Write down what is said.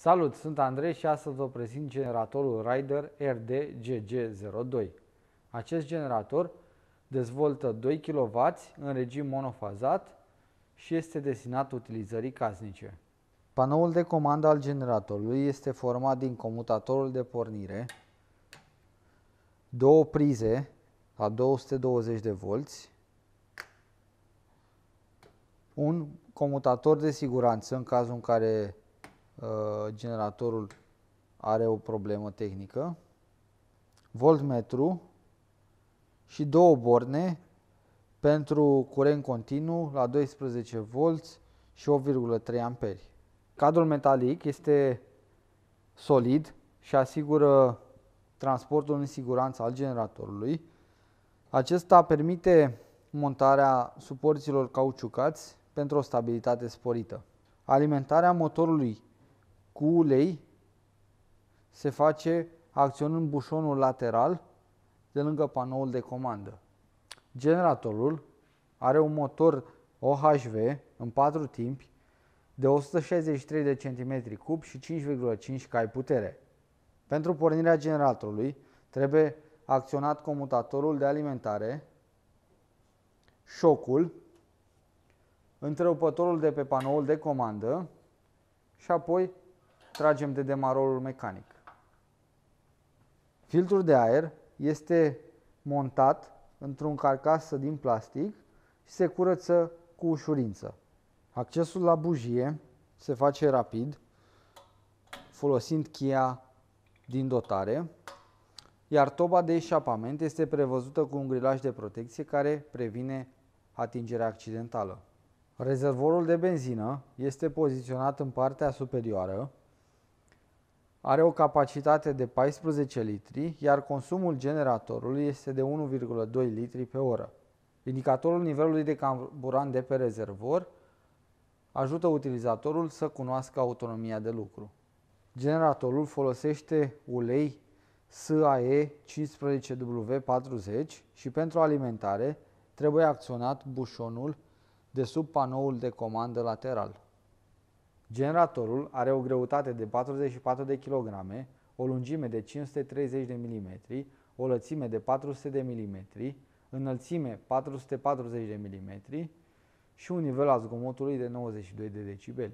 Salut, sunt Andrei și astăzi vă prezint generatorul Rider RD GG02. Acest generator dezvoltă 2 kW în regim monofazat și este destinat utilizării casnice. Panoul de comandă al generatorului este format din comutatorul de pornire, două prize la 220 de volți, un comutator de siguranță în cazul în care uh, generatorul are o problemă tehnică, voltmetru și două borne pentru curent continuu la 12 volți și 8,3 amperi. Cadrul metalic este solid și asigură transportul în siguranță al generatorului. Acesta permite montarea suporților cauciucați pentru o stabilitate sporită. Alimentarea motorului cu ulei se face acționând bușonul lateral de lângă panoul de comandă. Generatorul are un motor OHV în patru timpi de 163 de cm cub și 5,5 cai putere. Pentru pornirea generatorului trebuie acționat comutatorul de alimentare, șocul, întrerupătorul de pe panoul de comandă și apoi tragem de demarorul mecanic. Filtrul de aer este montat într-un carcasă din plastic și se curăță cu ușurință. Accesul la bujie se face rapid folosind cheia din dotare, iar toba de eșapament este prevăzută cu un grilaj de protecție care previne atingerea accidentală. Rezervorul de benzină este poziționat în partea superioară, are o capacitate de 14 litri, iar consumul generatorului este de 1,2 litri pe oră. Indicatorul nivelului de carburant de pe rezervor ajută utilizatorul să cunoască autonomia de lucru. Generatorul folosește ulei SAE 15W40 și pentru alimentare trebuie acționat bușonul de sub panoul de comandă lateral. Generatorul are o greutate de 44 de kg, o lungime de 530 de mm, o lățime de 400 de mm, înălțime 440 de mm și un nivel al zgomotului de 92 de decibeli.